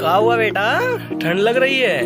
कहा हुआ बेटा? ठंड लग रही है।